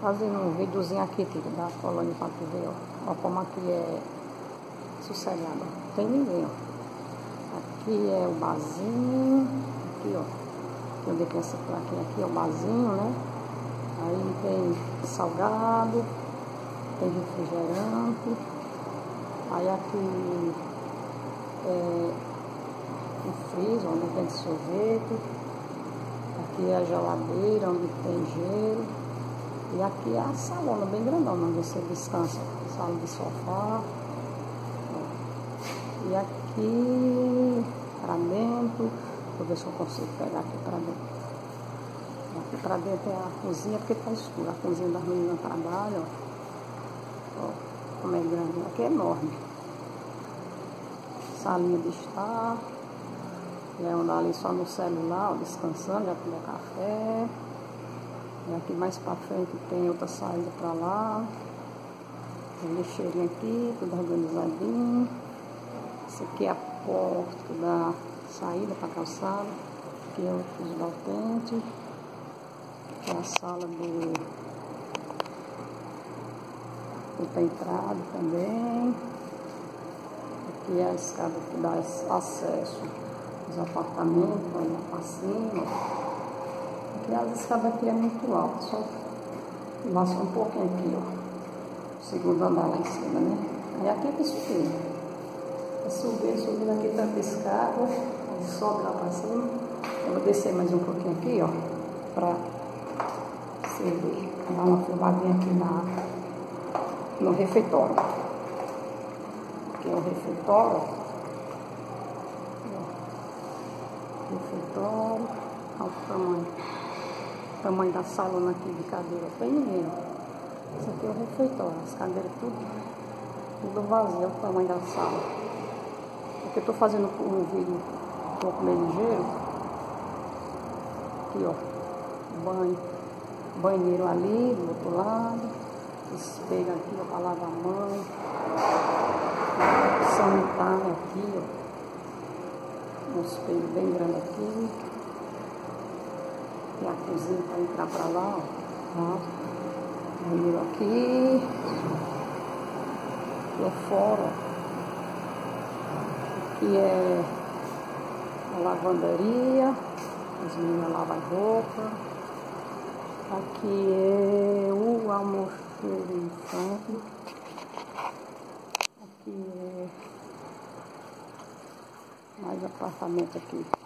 fazendo um videozinho aqui, tira da colônia pra tu ver, ó. Ó como aqui é sossegado, Não tem ninguém, ó. Aqui é o barzinho. Aqui, ó. Onde tem essa plaquinha aqui, é o barzinho, né? Aí tem salgado, tem refrigerante. Aí aqui é o freezer, onde tem sorvete. Aqui é a geladeira, onde tem gelo. E aqui é a salona bem grandona, onde você descansa. Sala de sofá. E aqui para dentro, vou ver se eu consigo pegar aqui para dentro. Aqui para dentro é a cozinha, porque está escuro. A cozinha das meninas trabalham. Ó, como é grande. Aqui é enorme. Salinha de estar. Leão ali só no celular, ó, descansando, já tomou café. Aqui mais pra frente tem outra saída pra lá. Tem lixeirinho aqui, tudo organizadinho. Esse aqui é a porta da saída pra calçada. Aqui é os batentes. Aqui é a sala do outra entrada também. Aqui é a escada que dá acesso aos apartamentos, vai lá pra cima. Aqui as escadas aqui é muito alta, só lasca um pouquinho aqui, ó. Segundo andar lá em cima, né? Aí aqui é que subir. É subir, subir aqui tanta escada, aí sobe lá pra cima. Eu vou descer mais um pouquinho aqui, ó, pra você ver. Dar uma filmadinha aqui na, no refeitório. Aqui é o refeitório, ó. refeitório, olha o tamanho tamanho da salona aqui de cadeira, tem ninguém. Isso aqui é o refeitório, as cadeiras tudo, tudo vazio, o tamanho da sala. Porque eu tô fazendo um vídeo um pouco meio ligeiro. Aqui, ó, banho, banheiro ali, do outro lado, espelho aqui, ó, pra lavar a mão, sanitário aqui, ó. Um espelho bem grande aqui. Tem a cozinha para entrar para lá, ó. Banheiro aqui. Aqui é fora. Aqui é a lavanderia. As meninas lavam roupa. Aqui é o almoxerifante. Aqui é mais apartamento aqui.